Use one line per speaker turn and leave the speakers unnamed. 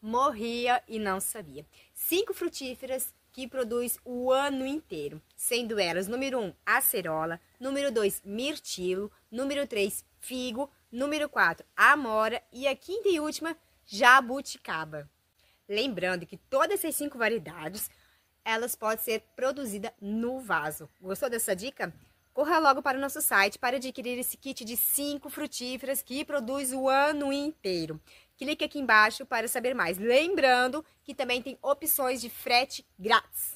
morria e não sabia. Cinco frutíferas que produz o ano inteiro, sendo elas número 1, um, acerola, número 2, mirtilo, número 3, figo, número 4, amora e a quinta e última, jabuticaba. Lembrando que todas essas cinco variedades, elas podem ser produzidas no vaso. Gostou dessa dica? Corra logo para o nosso site para adquirir esse kit de 5 frutíferas que produz o ano inteiro. Clique aqui embaixo para saber mais. Lembrando que também tem opções de frete grátis.